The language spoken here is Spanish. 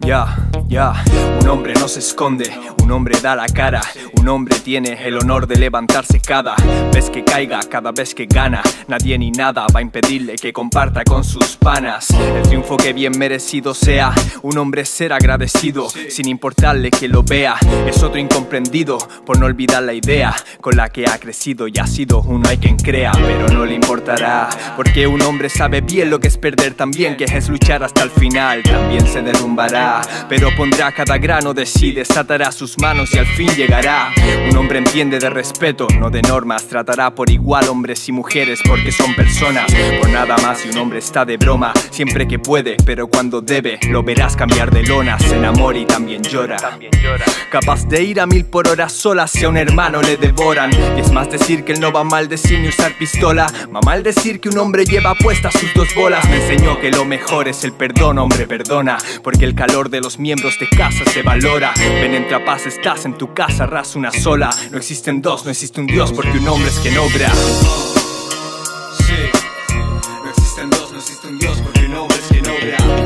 Ya, ya, un hombre no se esconde, un hombre da la cara, un hombre tiene el honor de levantarse cada vez que caiga, cada vez que gana. Nadie ni nada va a impedirle que comparta con sus panas el triunfo que bien merecido sea. Un hombre ser agradecido, sin importarle que lo vea. Es otro incomprendido por no olvidar la idea con la que ha crecido y ha sido uno hay quien crea, pero no le importará. Porque un hombre sabe bien lo que es perder también, que es luchar hasta el final. También se derrumbará pero pondrá cada grano de sí, desatará sus manos y al fin llegará. Un hombre entiende de respeto, no de normas, tratará por igual hombres y mujeres porque son personas. Por nada más y un hombre está de broma, siempre que puede, pero cuando debe, lo verás cambiar de lona, se enamora y también llora. Capaz de ir a mil por hora sola si a un hermano le devoran. Y es más decir que él no va mal decir ni usar pistola, va mal decir que un hombre lleva puestas sus dos bolas. Me enseñó que lo mejor es el perdón, hombre, perdona, porque el calor de los miembros de casa se valora. Ven entra estás en tu casa, ras una sola. No existen dos, no existe un Dios porque un hombre es quien obra. No existen dos, no existe un Dios porque un hombre es quien obra.